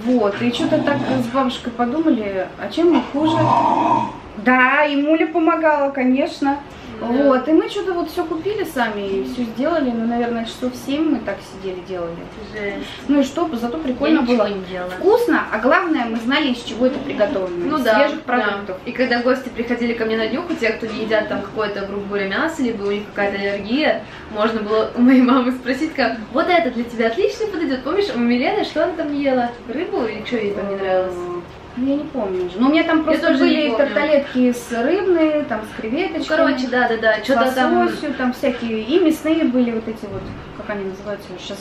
Speaker 5: Вот, и что-то так с бабушкой подумали, а чем мы хуже? Да, и Муля помогала, конечно. Вот, и мы что-то вот все купили сами и все сделали, ну, наверное, часов 7 мы так сидели, делали.
Speaker 1: Жесть.
Speaker 5: Ну и что, зато прикольно было. Вкусно, а главное, мы знали, из чего это приготовлено.
Speaker 1: Ну да,
Speaker 5: свежих
Speaker 1: да.
Speaker 5: продуктов.
Speaker 1: И когда гости приходили ко мне на днюху, те, кто не едят там какое-то, грубо говоря, мясо, либо у них какая-то аллергия, можно было у моей мамы спросить, как, вот это для тебя отлично подойдет. Помнишь, у Милены что она там ела? Рыбу или что ей там не нравилось?
Speaker 5: Ну, Я не помню уже. Но у меня там просто были тарталетки с рыбной, там с
Speaker 1: Ну,
Speaker 5: креветочками.
Speaker 1: короче, да-да-да, что-то там...
Speaker 5: там всякие. И мясные были вот эти вот, как они называются сейчас?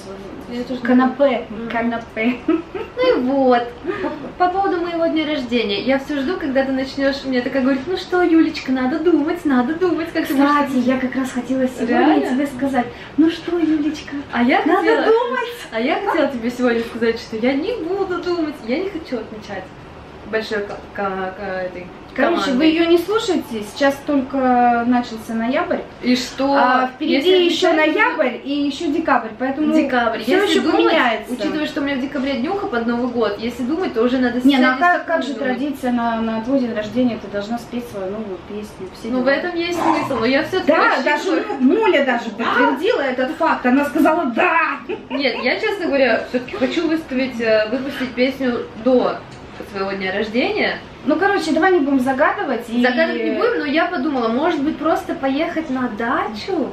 Speaker 5: Канапе. Канапе.
Speaker 1: Ну и вот, по, по поводу моего дня рождения. Я все жду, когда ты начнешь мне такая говорить, ну что, Юлечка, надо думать, надо думать, как ты
Speaker 5: Кстати, я как раз хотела сегодня
Speaker 1: Реально?
Speaker 5: тебе сказать, ну что, Юлечка,
Speaker 1: А я
Speaker 5: надо
Speaker 1: хотела...
Speaker 5: думать.
Speaker 1: А я хотела тебе сегодня сказать, что я не буду думать, я не хочу отмечать. Большой ко- ко- этой
Speaker 5: Короче,
Speaker 1: командой.
Speaker 5: вы ее не слушайте, сейчас только начался ноябрь,
Speaker 1: И что?
Speaker 5: а впереди
Speaker 1: Если
Speaker 5: еще
Speaker 1: обязательно-
Speaker 5: ноябрь и еще декабрь, поэтому
Speaker 1: Декабрь.
Speaker 5: все
Speaker 1: Если
Speaker 5: еще
Speaker 1: думать,
Speaker 5: поменяется.
Speaker 1: Учитывая, что у меня в декабре днюха под Новый год, если думать, то уже надо
Speaker 5: Не, ну а как, как же
Speaker 1: думать.
Speaker 5: традиция на, на твой день рождения, ты должна спеть свою новую песню. Все
Speaker 1: Ну, в этом есть смысл, но я все-таки
Speaker 5: Да, даже Муля даже подтвердила этот факт. Она сказала да.
Speaker 1: Нет, я, честно говоря, все-таки хочу выставить, э, выпустить песню до своего дня рождения.
Speaker 5: Ну, короче, давай не будем загадывать. И...
Speaker 1: Загадывать не будем, но я подумала, может быть, просто поехать на дачу?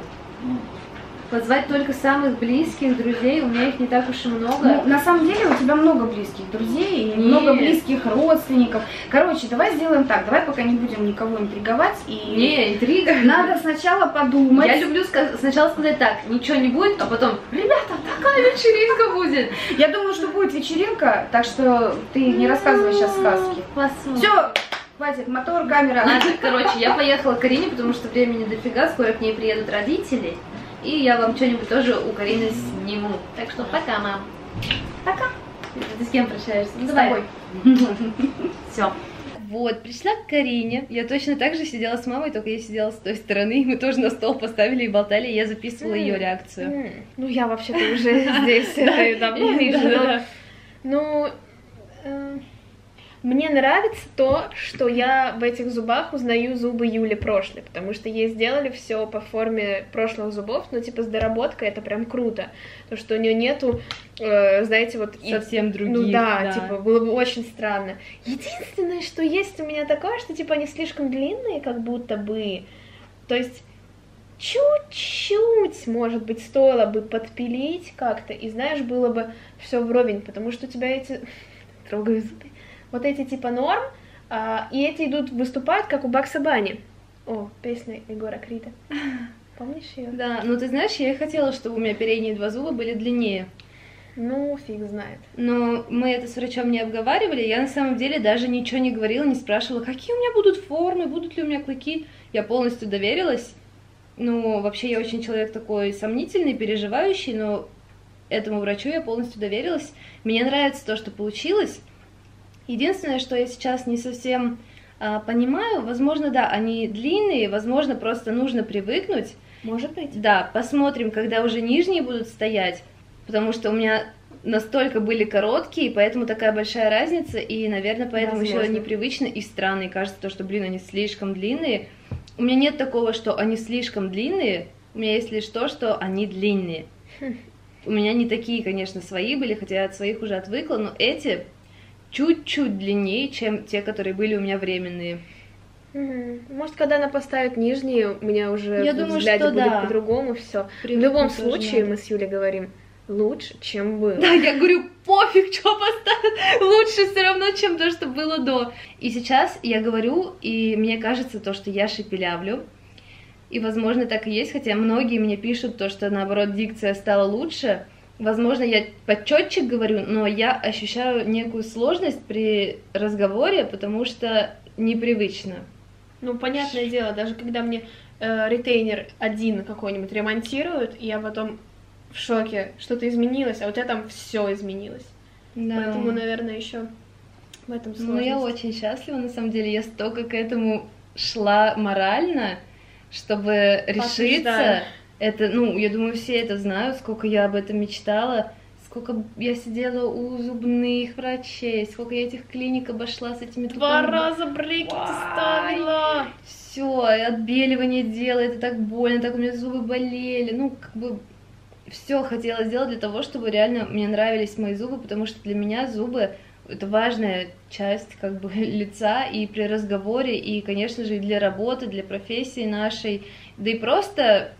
Speaker 1: Позвать только самых близких друзей, у меня их не так уж и много.
Speaker 5: Ну, на самом деле у тебя много близких друзей
Speaker 1: Нет.
Speaker 5: много близких родственников. Короче, давай сделаем так. Давай пока не будем никого интриговать. И
Speaker 1: не, интрига.
Speaker 5: надо сначала подумать.
Speaker 1: Я люблю сначала сказать так, ничего не будет, а потом, ребята, такая вечеринка будет.
Speaker 5: Я думаю, что будет вечеринка, так что ты не рассказывай сейчас сказки.
Speaker 1: Посмотрим.
Speaker 5: Все, хватит, мотор, камера.
Speaker 1: Ладно, короче, я поехала к Карине, потому что времени дофига, скоро к ней приедут родители. И я вам что-нибудь тоже у Карины сниму. Так что пока, мам. Пока. Ты с кем прощаешься? Ну,
Speaker 5: С
Speaker 1: давай.
Speaker 5: тобой.
Speaker 1: Все. Вот, пришла к Карине. Я точно так же сидела с мамой, только я сидела с той стороны. Мы тоже на стол поставили и болтали, и я записывала ее реакцию.
Speaker 3: Ну, я вообще-то уже здесь э, давно Ну, э, мне нравится то, что я в этих зубах узнаю зубы Юли прошлой, потому что ей сделали все по форме прошлых зубов, но типа с доработкой это прям круто, то что у нее нету, э, знаете, вот и-
Speaker 1: Совсем других.
Speaker 3: ну да, типа было бы очень странно. Единственное, что есть у меня такое, что типа они слишком длинные, как будто бы, то есть чуть-чуть, может быть, стоило бы подпилить как-то, и знаешь, было бы все вровень, потому что у тебя эти трогаю зубы, вот эти типа норм, а, и эти идут выступают как у Бакса Бани. О, песня Егора Крида. Помнишь ее?
Speaker 1: Да, ну ты знаешь, я и хотела, чтобы у меня передние два зуба были длиннее.
Speaker 3: Ну, фиг знает.
Speaker 1: Но мы это с врачом не обговаривали. Я на самом деле даже ничего не говорила, не спрашивала, какие у меня будут формы, будут ли у меня клыки. Я полностью доверилась. Ну, вообще я очень человек такой сомнительный, переживающий, но этому врачу я полностью доверилась. Мне нравится то, что получилось. Единственное, что я сейчас не совсем а, понимаю, возможно, да, они длинные, возможно, просто нужно привыкнуть.
Speaker 3: Может быть.
Speaker 1: Да, посмотрим, когда уже нижние будут стоять, потому что у меня настолько были короткие, поэтому такая большая разница, и, наверное, поэтому еще
Speaker 3: Возможно.
Speaker 1: непривычно и странно, и кажется, то, что, блин, они слишком длинные. У меня нет такого, что они слишком длинные, у меня есть лишь то, что они длинные. У меня не такие, конечно, свои были, хотя я от своих уже отвыкла, но эти чуть-чуть длиннее, чем те, которые были у меня временные.
Speaker 3: Может, когда она поставит нижние, у меня уже
Speaker 1: Я думаю,
Speaker 3: взгляде
Speaker 1: что
Speaker 3: будет
Speaker 1: да.
Speaker 3: по-другому все. В любом случае,
Speaker 1: надо.
Speaker 3: мы с Юлей говорим, лучше, чем было.
Speaker 1: Да, я говорю, пофиг, что поставят, лучше все равно, чем то, что было до. И сейчас я говорю, и мне кажется то, что я шепелявлю, и, возможно, так и есть, хотя многие мне пишут то, что, наоборот, дикция стала лучше. Возможно, я почетчик говорю, но я ощущаю некую сложность при разговоре, потому что непривычно.
Speaker 3: Ну, понятное дело, даже когда мне э, ретейнер один какой-нибудь ремонтируют, я потом в шоке, что-то изменилось, а у тебя там все изменилось. Поэтому, наверное, еще в этом
Speaker 1: Ну,
Speaker 3: сложность.
Speaker 1: я очень счастлива, на самом деле. Я столько к этому шла морально, чтобы решиться. Это, ну, я думаю, все это знают, сколько я об этом мечтала, сколько я сидела у зубных врачей, сколько я этих клиник обошла с этими
Speaker 3: Два раза брекеты ставила.
Speaker 1: Все, отбеливание делала, это так больно, так у меня зубы болели. Ну, как бы все хотела сделать для того, чтобы реально мне нравились мои зубы, потому что для меня зубы это важная часть как бы лица и при разговоре, и, конечно же, и для работы, для профессии нашей, да и просто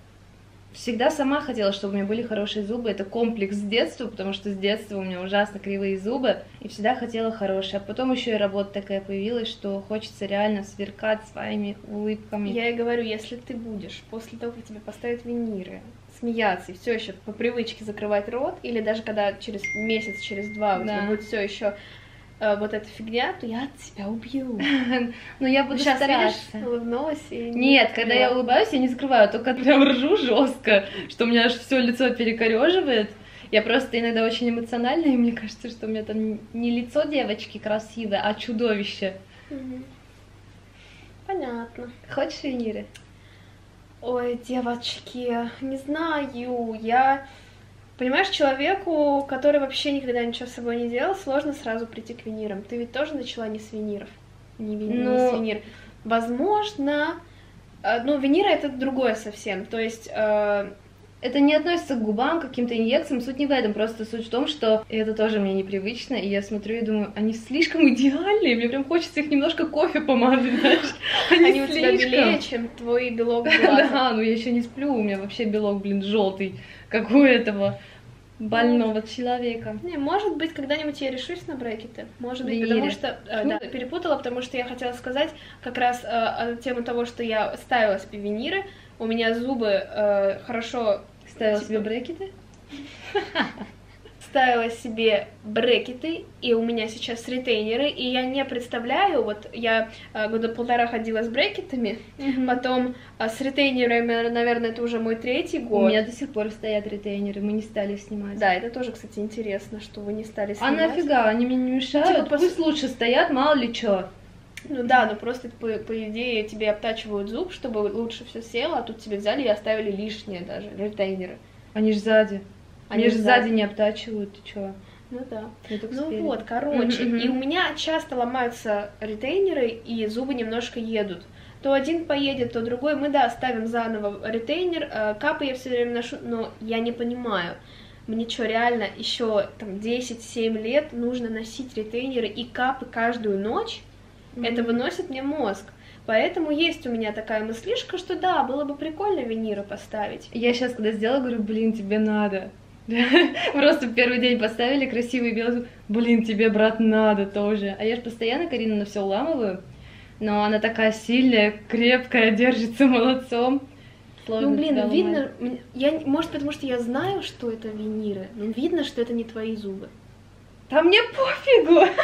Speaker 1: всегда сама хотела, чтобы у меня были хорошие зубы. Это комплекс с детства, потому что с детства у меня ужасно кривые зубы, и всегда хотела хорошие. А потом еще и работа такая появилась, что хочется реально сверкать своими улыбками.
Speaker 3: Я и говорю, если ты будешь после того, как тебе поставят виниры, смеяться и все еще по привычке закрывать рот, или даже когда через месяц, через два у тебя
Speaker 1: Да.
Speaker 3: будет все еще вот эта фигня, то я от тебя убью.
Speaker 1: Но я буду
Speaker 3: Сейчас
Speaker 1: стараться.
Speaker 3: видишь, улыбнулась и...
Speaker 1: Нет, когда я улыбаюсь, я не закрываю, только прям ржу жестко, что у меня аж все лицо перекореживает. Я просто иногда очень эмоциональная, и мне кажется, что у меня там не лицо девочки красивое, а чудовище.
Speaker 3: Понятно.
Speaker 1: Хочешь виниры?
Speaker 3: Ой, девочки, не знаю, я... Понимаешь, человеку, который вообще никогда ничего с собой не делал, сложно сразу прийти к винирам. Ты ведь тоже начала не с виниров, не, ви...
Speaker 1: Ну-
Speaker 3: не с винир. Возможно, э, ну, винира это другое совсем. То есть э,
Speaker 1: Это не относится к губам, к каким-то инъекциям, суть не в этом, просто суть в том, что это тоже мне непривычно, и я смотрю и думаю, они слишком идеальные, мне прям хочется их немножко кофе помазать, знаешь,
Speaker 3: они у тебя белее, чем твой белок.
Speaker 1: Да, ну я еще не сплю, у меня вообще белок, блин, желтый, как у этого больного человека.
Speaker 3: Не, может быть, когда-нибудь я решусь на брекеты. Может быть,
Speaker 1: Виниры.
Speaker 3: потому что... э, да, перепутала, потому что я хотела сказать как раз э, тему того, что я ставила себе виниры. У меня зубы э, хорошо...
Speaker 1: Ставила
Speaker 3: Типа-
Speaker 1: себе брекеты?
Speaker 3: Ставила себе брекеты, и у меня сейчас ретейнеры, и я не представляю, вот я э, года полтора ходила с брекетами, потом э, с ретейнерами, наверное, это уже мой третий
Speaker 1: У
Speaker 3: год.
Speaker 1: меня до сих пор стоят ретейнеры, мы не стали снимать.
Speaker 3: Да, это тоже, кстати, интересно, что вы не стали
Speaker 1: А
Speaker 3: снимать.
Speaker 1: нафига, они мне не мешают,
Speaker 3: Типа пос-
Speaker 1: пусть лучше стоят, мало ли чё.
Speaker 3: Ну да, ну просто по, по идее тебе обтачивают зуб, чтобы лучше все село, а тут тебе взяли и оставили лишнее даже, ретейнеры.
Speaker 1: Они ж сзади.
Speaker 3: Они
Speaker 1: же
Speaker 3: сзади.
Speaker 1: не обтачивают, ты чё?
Speaker 3: Ну да. Ну вот, короче, и у меня часто ломаются ретейнеры, и зубы немножко едут. То один поедет, то другой. Мы, да, ставим заново ретейнер. э, Капы я все время ношу, но я не понимаю. Мне что, реально еще там 10-7 лет нужно носить ретейнеры и капы каждую ночь? Это выносит мне мозг. Поэтому есть у меня такая мыслишка, что да, было бы прикольно виниры поставить.
Speaker 1: Я сейчас, когда сделала, говорю, блин, тебе надо. Просто в первый день поставили красивый белый зуб. Блин, тебе, брат, надо тоже. А я же постоянно Карину на все уламываю. Но она такая сильная, крепкая, держится молодцом. Сложно
Speaker 3: ну, блин, видно, я, может, потому что я знаю, что это виниры, но видно, что это не твои зубы.
Speaker 1: Да мне пофигу.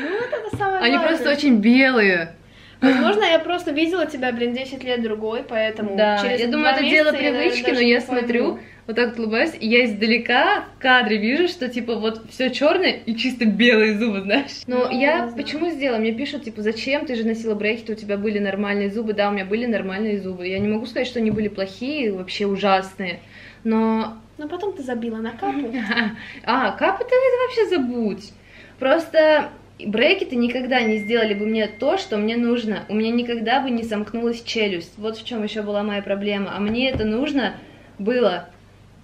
Speaker 3: Ну, вот это самое
Speaker 1: Они просто очень белые.
Speaker 3: Возможно, я просто видела тебя, блин, 10 лет другой, поэтому
Speaker 1: Да,
Speaker 3: через
Speaker 1: я думаю, это дело
Speaker 3: месяца я, наверное,
Speaker 1: привычки, но я
Speaker 3: пойму.
Speaker 1: смотрю, вот так улыбаюсь, и я издалека в кадре вижу, что типа вот все черное и чисто белые зубы, знаешь. Но
Speaker 3: Ну,
Speaker 1: я почему сделала? Мне пишут, типа, зачем ты же носила брекеты, у тебя были нормальные зубы. Да, у меня были нормальные зубы. Я не могу сказать, что они были плохие, вообще ужасные. Но
Speaker 3: Но потом ты забила на капу.
Speaker 1: а, капы ты вообще забудь. Просто брекеты никогда не сделали бы мне то, что мне нужно. У меня никогда бы не сомкнулась челюсть. Вот в чем еще была моя проблема. А мне это нужно было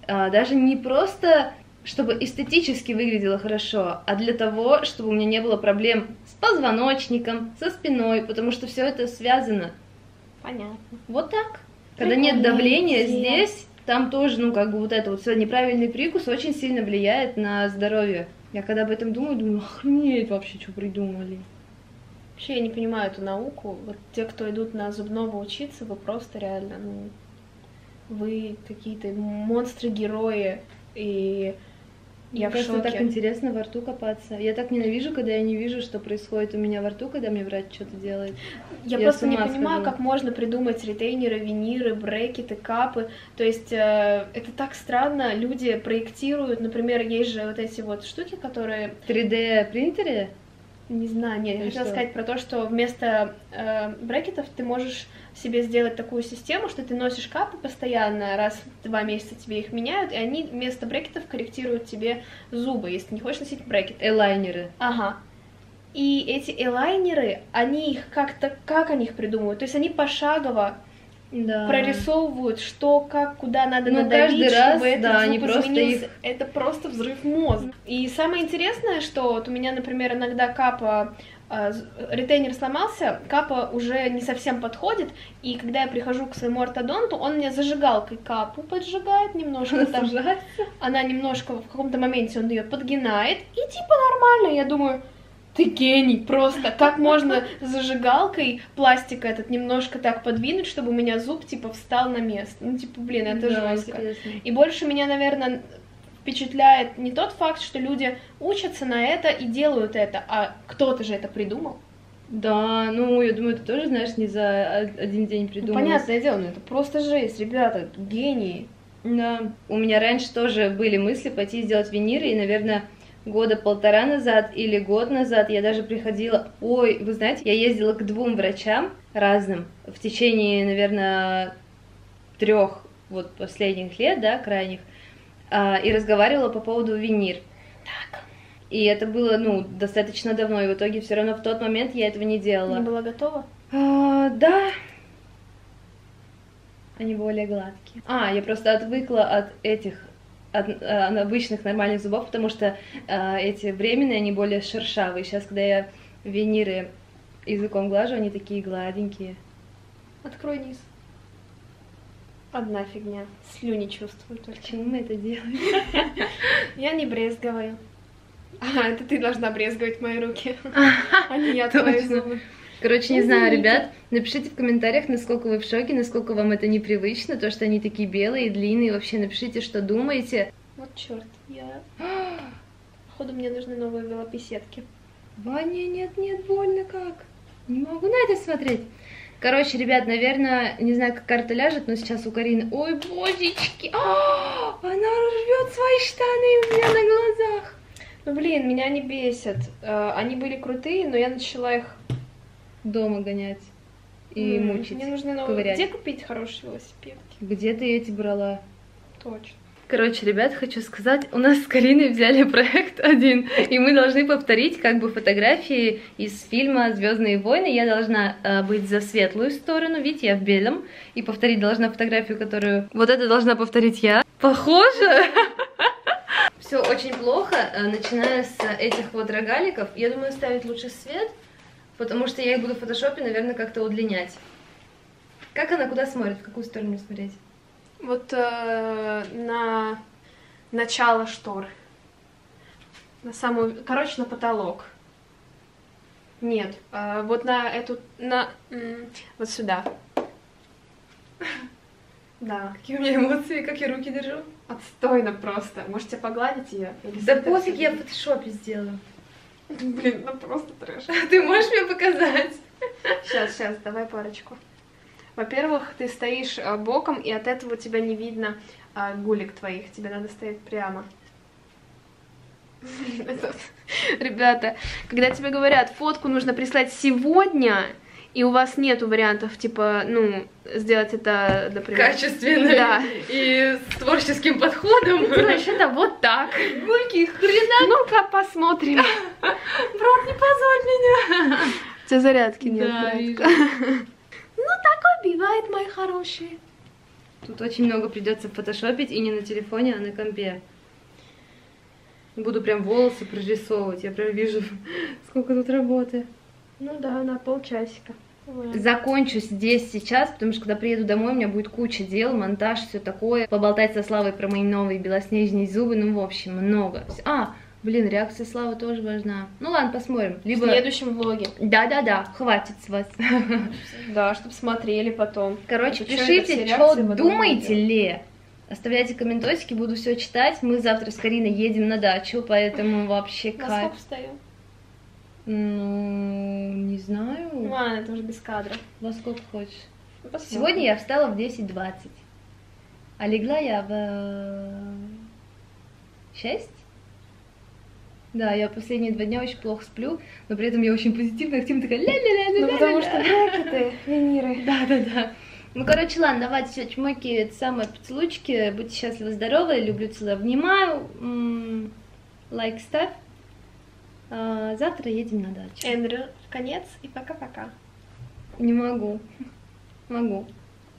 Speaker 1: а, даже не просто чтобы эстетически выглядело хорошо, а для того, чтобы у меня не было проблем с позвоночником, со спиной, потому что все это связано.
Speaker 3: Понятно.
Speaker 1: Вот так. Когда нет
Speaker 3: Прикольная
Speaker 1: давления здесь, там тоже, ну, как бы вот это вот всё, неправильный прикус очень сильно влияет на здоровье. Я когда об этом думаю, думаю, охренеть вообще, что придумали.
Speaker 3: Вообще я не понимаю эту науку. Вот те, кто идут на зубного учиться, вы просто реально, ну, вы какие-то монстры-герои, и я
Speaker 1: Мне
Speaker 3: в шоке.
Speaker 1: так интересно во рту копаться. Я так ненавижу, когда я не вижу, что происходит у меня во рту, когда мне врач что-то делает.
Speaker 3: Я,
Speaker 1: Я
Speaker 3: просто не понимаю,
Speaker 1: схожу.
Speaker 3: как можно придумать ретейнеры, виниры, брекеты, капы. То есть э, это так странно. Люди проектируют, например, есть же вот эти вот штуки, которые
Speaker 1: 3D принтере?
Speaker 3: Не знаю, нет, я
Speaker 1: И
Speaker 3: хотела
Speaker 1: что?
Speaker 3: сказать про то, что вместо э, брекетов ты можешь себе сделать такую систему, что ты носишь капы постоянно, раз в два месяца тебе их меняют, и они вместо брекетов корректируют тебе зубы, если ты не хочешь носить брекеты.
Speaker 1: Элайнеры.
Speaker 3: Ага. И эти элайнеры, они их как-то, как они их придумывают? То есть они пошагово
Speaker 1: Да.
Speaker 3: прорисовывают, что, как, куда надо
Speaker 1: Ну,
Speaker 3: надавить,
Speaker 1: каждый раз,
Speaker 3: чтобы этот
Speaker 1: да,
Speaker 3: звук
Speaker 1: они просто
Speaker 3: изменился.
Speaker 1: их-
Speaker 3: Это просто взрыв мозга. И самое интересное, что вот у меня, например, иногда капа з- ретейнер сломался, капа уже не совсем подходит, и когда я прихожу к своему ортодонту, он мне зажигалкой капу поджигает немножко, там, она немножко в каком-то моменте он ее подгинает, и типа нормально, я думаю, ты гений, просто как можно зажигалкой пластик этот немножко так подвинуть, чтобы у меня зуб типа встал на место. Ну типа, блин, это
Speaker 1: Да,
Speaker 3: жестко.
Speaker 1: интересно.
Speaker 3: И больше меня, наверное, впечатляет не тот факт, что люди учатся на это и делают это, а кто-то же это придумал.
Speaker 1: Да, ну, я думаю, ты тоже, знаешь, не за один день
Speaker 3: Ну,
Speaker 1: придумала.
Speaker 3: понятное дело, ну это просто жесть, ребята, гении.
Speaker 1: Да, у меня раньше тоже были мысли пойти сделать виниры, и, наверное, года полтора назад или год назад я даже приходила... Ой, вы знаете, я ездила к двум врачам разным в течение, наверное, трех вот последних лет, да, крайних, а, и разговаривала по поводу винир. Так. И это было, ну, достаточно давно, и в итоге все равно в тот момент я этого не делала.
Speaker 3: Не была готова?
Speaker 1: А, да. Они более гладкие. А, я просто отвыкла от этих от, от обычных нормальных зубов, потому что э, эти временные, они более шершавые. Сейчас, когда я виниры языком глажу, они такие гладенькие.
Speaker 3: Открой низ. Одна фигня. Слюни чувствую только.
Speaker 1: Почему мы это делаем?
Speaker 3: Я не брезговаю. А, это ты должна брезговать мои руки, а не я твои зубы.
Speaker 1: Короче, не знаю, ребят, напишите в комментариях, насколько вы в шоке, насколько вам это непривычно, то, что они такие белые, длинные. Вообще напишите, что думаете.
Speaker 3: Вот черт, я... Походу, мне нужны новые велопеседки.
Speaker 1: Ваня, нет, нет, больно как. Не могу на это смотреть. Короче, ребят, наверное, не знаю, как карта ляжет, но сейчас у Карины... Ой, божечки! А, она рвет свои штаны у меня на глазах.
Speaker 3: Ну, блин, меня они бесят. Э, Они были крутые, но я начала их...
Speaker 1: Дома гонять и
Speaker 3: М,
Speaker 1: мучить,
Speaker 3: Мне нужны новые...
Speaker 1: ковырять.
Speaker 3: Где купить хороший велосипед?
Speaker 1: Где ты эти брала?
Speaker 3: Точно.
Speaker 1: Короче, ребят, хочу сказать, у нас с Кариной взяли проект один, и мы должны повторить как бы фотографии из фильма «Звездные войны». Я должна э, быть за светлую сторону, видите, я в белом, и повторить должна фотографию, которую... Вот это должна повторить я. Похоже? Все очень плохо, э, начиная с этих вот рогаликов. Я думаю, ставить лучше свет, потому что я их буду в фотошопе, наверное, как-то удлинять. Как она куда смотрит? В какую сторону смотреть?
Speaker 3: Вот э, на начало штор. На самую... Короче, на потолок. Нет, э, вот на эту... На... Вот сюда. Да.
Speaker 1: Какие у меня эмоции, как я руки держу?
Speaker 3: Отстойно просто. Можете погладить ее?
Speaker 1: Да пофиг, я в фотошопе сделаю.
Speaker 3: Блин, ну просто трэш.
Speaker 1: Ты можешь мне показать?
Speaker 3: Сейчас, сейчас, давай парочку. Во-первых, ты стоишь э, боком, и от этого тебя не видно э, гулик твоих. Тебе надо стоять прямо. Ребята, когда тебе говорят, фотку нужно прислать сегодня, и у вас нету вариантов, типа, ну, сделать это, например...
Speaker 1: Качественно
Speaker 3: Да.
Speaker 1: и с творческим подходом.
Speaker 3: Короче, это вот так.
Speaker 1: Гульки, хрена.
Speaker 3: Ну-ка, посмотрим.
Speaker 1: Брат, не позорь меня.
Speaker 3: У тебя зарядки нет,
Speaker 1: Да.
Speaker 3: Ну, такое бывает, мои хорошие.
Speaker 1: Тут очень много придется фотошопить, и не на телефоне, а на компе. Буду прям волосы прорисовывать, я прям вижу, сколько тут работы.
Speaker 3: Ну да, на полчасика.
Speaker 1: Закончу здесь сейчас, потому что когда приеду домой, у меня будет куча дел, монтаж, все такое. Поболтать со Славой про мои новые белоснежные зубы, ну, в общем, много. А, блин, реакция Славы тоже важна. Ну ладно, посмотрим.
Speaker 3: В
Speaker 1: Либо...
Speaker 3: следующем влоге.
Speaker 1: Да-да-да, хватит с вас.
Speaker 3: Да, чтобы смотрели потом.
Speaker 1: Короче,
Speaker 3: Это
Speaker 1: пишите, что
Speaker 3: в
Speaker 1: думаете ли. Оставляйте комментарии, буду все читать. Мы завтра с Кариной едем на дачу, поэтому вообще кайф.
Speaker 3: сколько встаю?
Speaker 1: Ну, не
Speaker 3: Ну
Speaker 1: знаю.
Speaker 3: ладно, это уже без кадра.
Speaker 1: Во сколько хочешь.
Speaker 3: Ну, посмотрим.
Speaker 1: Сегодня я встала в 10.20. А легла я в э, 6? Да, я последние два дня очень плохо сплю, но при этом я очень позитивная, активная, такая ля-ля-ля-ля-ля-ля.
Speaker 3: Ну потому что брекеты, виниры.
Speaker 1: Да, да, да. Ну, короче, ладно, давайте все, чмоки, это самое, поцелуйчики, будьте счастливы, здоровы, люблю, целую, обнимаю, лайк ставь. А, завтра едем на дачу.
Speaker 3: Эндрю, конец и пока-пока.
Speaker 1: Не могу. Могу.